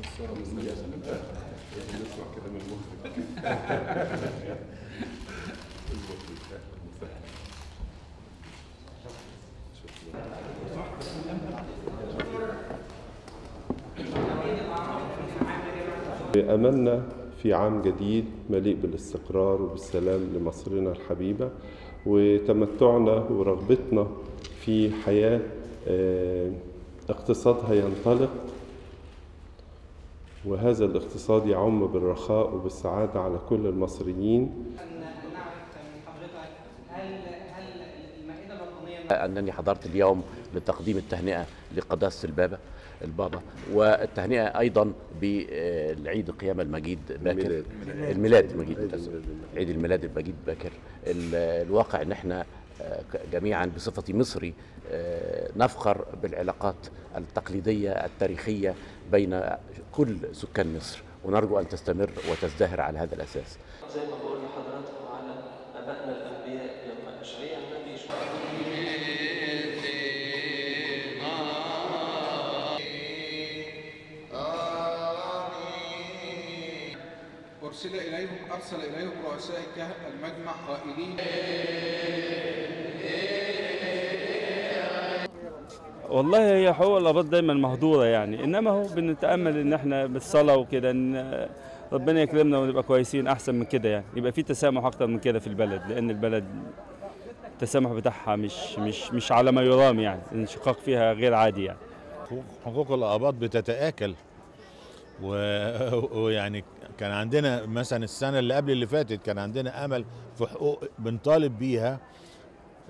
الصورة من كده من المخرج أملنا في عام جديد مليء بالاستقرار وبالسلام لمصرنا الحبيبة وتمتعنا ورغبتنا في حياة آه، اقتصادها ينطلق. وهذا الاقتصاد يعم بالرخاء وبالسعادة على كل المصريين. أنني حضرت اليوم لتقديم التهنئة لقداسة البابا البابا والتهنئة أيضا بالعيد القيامة المجيد باكر الميلاد. المجيد عيد. الميلاد المجيد. باكر ال- الواقع أن إحنا آه، جميعا بصفتي مصري آه، نفخر بالعلاقات التقليدية التاريخية بين كل سكان مصر ونرجو أن تستمر وتزدهر على هذا الأساس أرسل إليهم أرسل إليهم رؤساء المجمع قائلين. والله هي حقوق الأباط دايما مهدورة يعني. إنما هو بنتأمل إن إحنا بالصلاة وكده إن ربنا يكرمنا ونبقى كويسين أحسن من كده يعني. يبقى في تسامح أكتر من كده في البلد لأن البلد التسامح بتاعها مش مش مش على ما يرام يعني. الانشقاق فيها غير عادي يعني. حقوق- حقوق الآباط بتتآكل. ويعني كان عندنا مثلا السنة اللي قبل اللي فاتت كان عندنا أمل في حقوق بنطالب بيها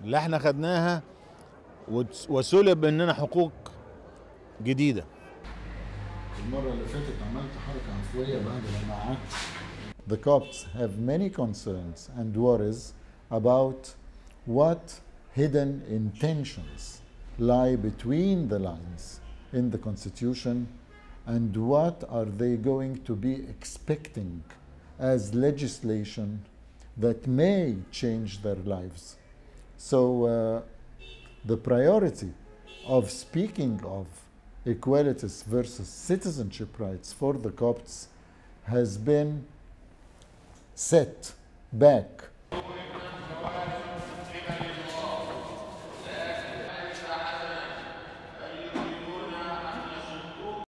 اللي إحنا خدناها وسلب مننا حقوق جديدة. المرة اللي فاتت عملت حركة عفوية بعد قعدت The Copts have many concerns and worries about what hidden intentions lie between the lines in the constitution and what are they going to be expecting as legislation that may change their lives. So uh, the priority of speaking of equalities versus citizenship rights for the Copts has been set back